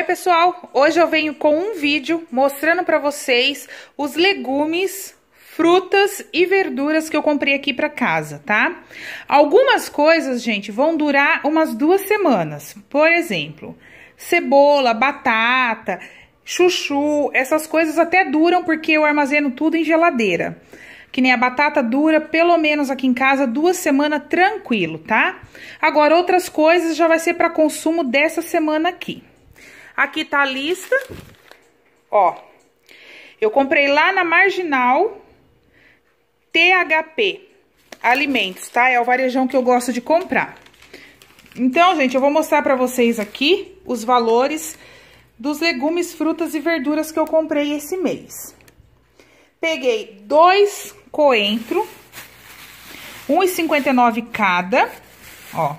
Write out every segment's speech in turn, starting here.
Oi pessoal, hoje eu venho com um vídeo mostrando para vocês os legumes, frutas e verduras que eu comprei aqui para casa, tá? Algumas coisas, gente, vão durar umas duas semanas. Por exemplo, cebola, batata, chuchu, essas coisas até duram porque eu armazeno tudo em geladeira. Que nem a batata dura, pelo menos aqui em casa, duas semanas tranquilo, tá? Agora, outras coisas já vai ser para consumo dessa semana aqui. Aqui tá a lista. Ó, eu comprei lá na Marginal THP Alimentos, tá? É o varejão que eu gosto de comprar. Então, gente, eu vou mostrar pra vocês aqui os valores dos legumes, frutas e verduras que eu comprei esse mês. Peguei dois coentro, 1,59 cada, ó.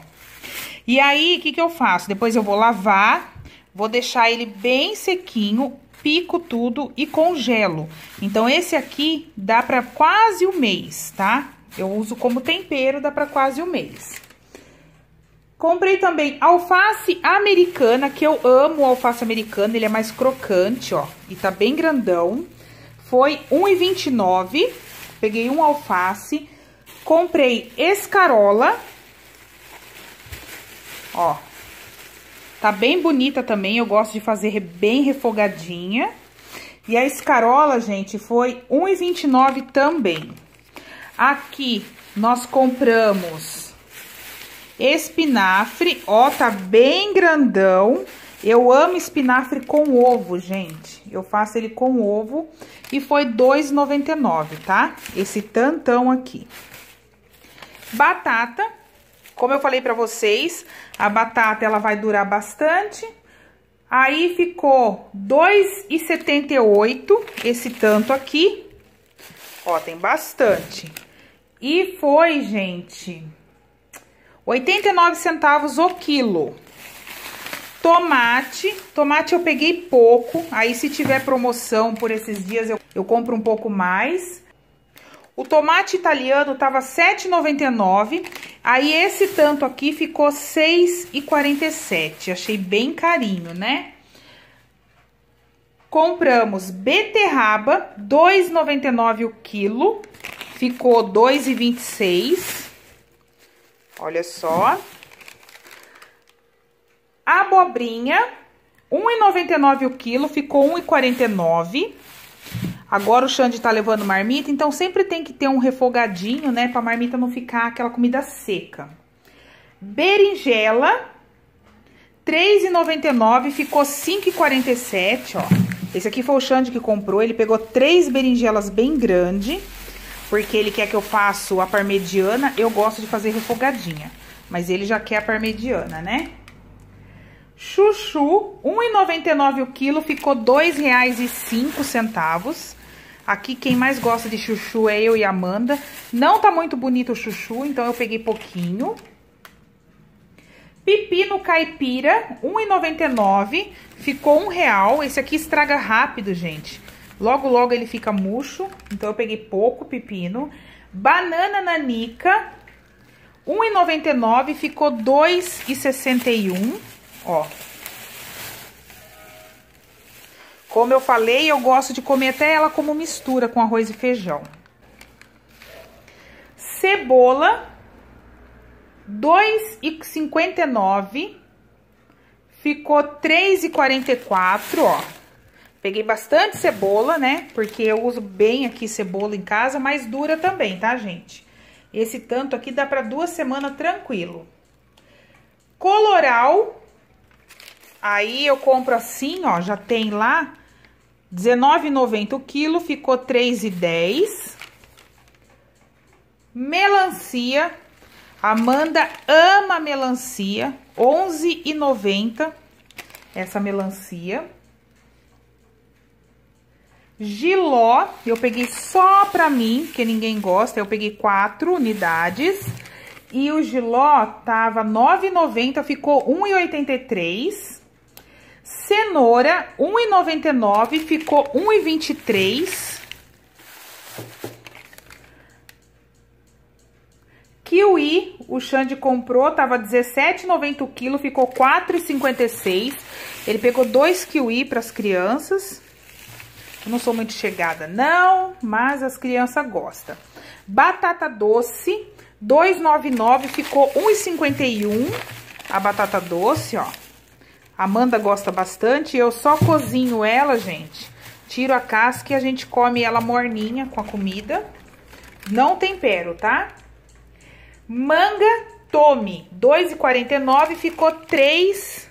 E aí, o que que eu faço? Depois eu vou lavar Vou deixar ele bem sequinho, pico tudo e congelo. Então, esse aqui dá pra quase um mês, tá? Eu uso como tempero, dá pra quase um mês. Comprei também alface americana, que eu amo alface americano, ele é mais crocante, ó, e tá bem grandão. Foi R$1,29, peguei um alface. Comprei escarola, ó, Tá bem bonita também, eu gosto de fazer bem refogadinha. E a escarola, gente, foi R$1,29 também. Aqui, nós compramos espinafre, ó, tá bem grandão. Eu amo espinafre com ovo, gente. Eu faço ele com ovo e foi R$2,99, tá? Esse tantão aqui. Batata, como eu falei pra vocês, a batata ela vai durar bastante. Aí ficou 2,78 esse tanto aqui. Ó, tem bastante. E foi, gente, 89 centavos o quilo. Tomate, tomate eu peguei pouco, aí se tiver promoção por esses dias eu, eu compro um pouco mais. O tomate italiano tava R$ 7,99. Aí esse tanto aqui ficou R$ 6,47. Achei bem carinho, né? Compramos beterraba, R$ 2,99 o quilo. Ficou R$ 2,26. Olha só. Abobrinha, R$ 1,99 o quilo, ficou R$ 1,49. Agora o Xande tá levando marmita, então sempre tem que ter um refogadinho, né? Pra marmita não ficar aquela comida seca. Berinjela, R$3,99, ficou R$5,47, ó. Esse aqui foi o Xande que comprou, ele pegou três berinjelas bem grandes, porque ele quer que eu faça a parmegiana, eu gosto de fazer refogadinha. Mas ele já quer a parmegiana, né? Chuchu, R$1,99 o quilo, ficou R$2,05. Aqui quem mais gosta de chuchu é eu e Amanda. Não tá muito bonito o chuchu, então eu peguei pouquinho. Pepino caipira, R$1,99. Ficou R$1,00. Esse aqui estraga rápido, gente. Logo, logo ele fica murcho. Então eu peguei pouco pepino. Banana nanica, R$1,99. Ficou R$2,61. Ó. Como eu falei, eu gosto de comer até ela como mistura com arroz e feijão. Cebola, R$ 2,59. Ficou R$ 3,44, ó. Peguei bastante cebola, né? Porque eu uso bem aqui cebola em casa, mas dura também, tá, gente? Esse tanto aqui dá pra duas semanas tranquilo. Coloral. Aí eu compro assim, ó, já tem lá R$19,90 o quilo, ficou R$3,10. Melancia, Amanda ama melancia, R$11,90 essa melancia. Giló, eu peguei só pra mim, que ninguém gosta, eu peguei quatro unidades. E o giló tava R$ 9,90, ficou R$ 1,83. Cenoura, R$ 1,99, ficou R$ 1,23. Kiwi, o Xande comprou, tava R$17,90 o quilo, ficou R$ 4,56. Ele pegou dois kiwi para as crianças. Eu não sou muito chegada, não, mas as crianças gostam. Batata doce, 2,99, ficou 1,51 a batata doce, ó. Amanda gosta bastante, eu só cozinho ela, gente. Tiro a casca e a gente come ela morninha com a comida. Não tempero, tá? Manga Tome, 2,49, ficou 3...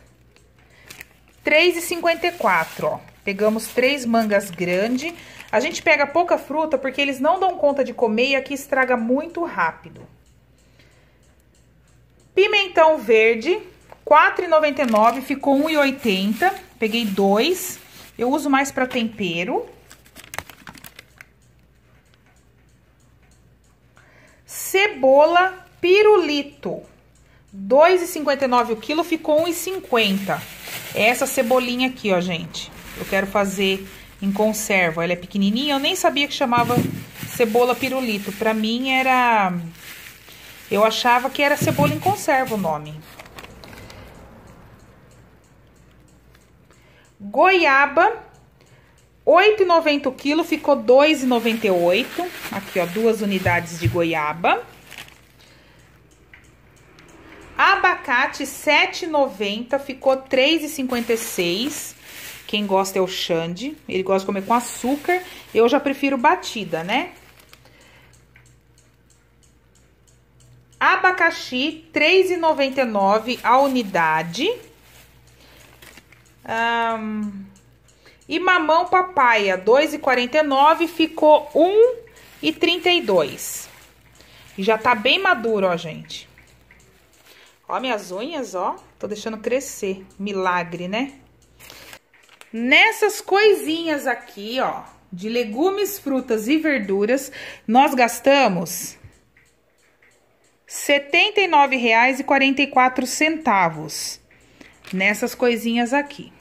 3,54, ó. Pegamos três mangas grandes. A gente pega pouca fruta porque eles não dão conta de comer e aqui estraga muito rápido. Pimentão verde, 4,99, ficou 1,80. Peguei dois. Eu uso mais para tempero. Cebola pirulito, 2,59 o quilo, ficou 1,50. É essa cebolinha aqui, ó, gente. Eu quero fazer em conserva. Ela é pequenininha, eu nem sabia que chamava cebola pirulito. Pra mim era... Eu achava que era cebola em conserva o nome. Goiaba, 8,90 o quilo, ficou 2,98. Aqui, ó, duas unidades de goiaba. Abacate 7,90, ficou 3,56. Quem gosta é o Xande, ele gosta de comer com açúcar. Eu já prefiro batida, né? Abacaxi, 3,99 a unidade. Um, e mamão papaya, 2,49, ficou 1,32. E já tá bem maduro, ó, gente. Ó, minhas unhas, ó, tô deixando crescer. Milagre, né? Nessas coisinhas aqui, ó, de legumes, frutas e verduras, nós gastamos R$ 79,44 nessas coisinhas aqui.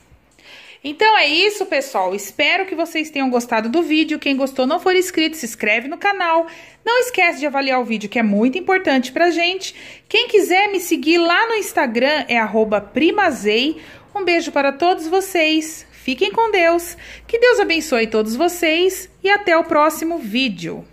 Então é isso, pessoal. Espero que vocês tenham gostado do vídeo. Quem gostou não for inscrito, se inscreve no canal. Não esquece de avaliar o vídeo, que é muito importante pra gente. Quem quiser me seguir lá no Instagram é primazei. Um beijo para todos vocês. Fiquem com Deus. Que Deus abençoe todos vocês e até o próximo vídeo.